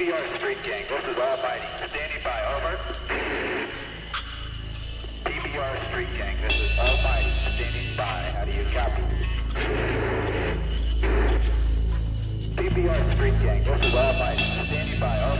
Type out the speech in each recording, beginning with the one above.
PBR Street Gang, this is Almighty. Standing by, over. PBR Street Gang, this is Almighty. Standing by. How do you copy? PBR Street Gang, this is Almighty. Standing by, over.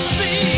Just